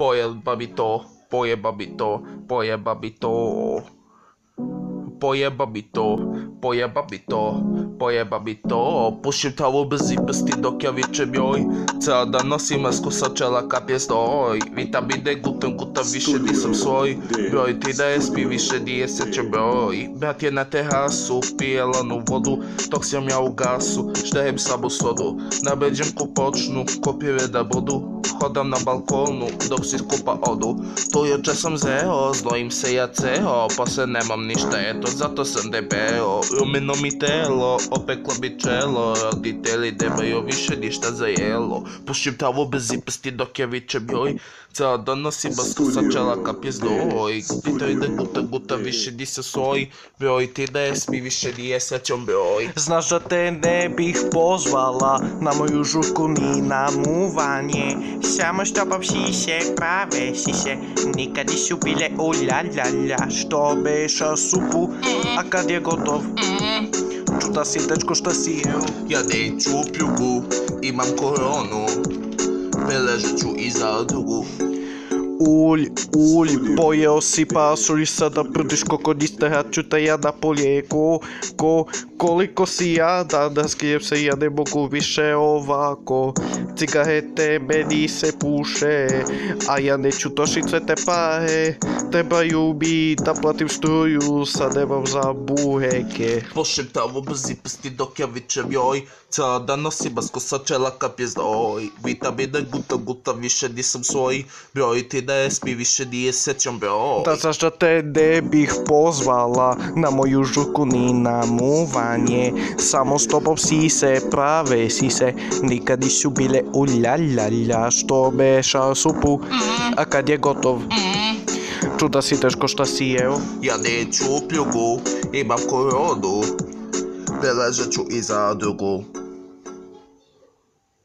Pojeba bi to, pojeba bi to, pojeba bi to. Pojeba bi to, pojeba bi to, pojeba bi to Pušim tavu bez i prsti dok ja vičem joj. Ceo dan nosim masku sa čela kap je stoj Vitamine gutam gutam više nisam svoj. Broj 13 mi više nije sjećam broj Brat je na terasu, pije lanu vodu Dok sam ja u gasu, štejem samo sodu. Nabeđem ko počnu, ko da budu. Hodam na balkonu dok si skupa odu. Tu juče sam zeo, znojim se ja ceo Posle nemam ništa, eto zato sam debeo Rumeno mi telo, opeklo bi čelo Roditelji nemaju više ništa za jelo. Pušim tavu bez prsti dok je vičem joj Ceo dan nosim basku sa čela kap je znoj Pitaju da guta guta više di se svoj Broj ti da mi više nije srećom broj Znaš da te ne bih pozvala na moju žurku ni na muvanje. Samo što sise, prave sise Nikad nisu bile u la Što beša supu, a kad je gotov? Čuta si tečko šta si Ja neću pljugu, imam koronu Preležet ću iza drugu Ulj, ulj, pojeo si pasulj, sada prdiš kod istera, te ja na polijeko, ko, koliko si jada, da skrijem se, ja ne mogu više ovako, cigarete meni se puše, a ja neću tošit sve te pare, trebaju mi da platim struju, sad nemam za buheke. Pošem tamo brzi prsti dok ja vičem joj, dan nosim masku sa čela kap je znoj, vitamine guta guta više nisam svoj, broj ti ne mi više nije sećam broj. Da zašto te ne bih pozvala na moju žurku ni na muvanje, samo s tobom si se prave si se, nikad nisu bile u la la la, što beša supu, a kad je gotov, čuda si teško šta si jeo. Ja neću pljugu, imam koronu, preležet ću iza drugu.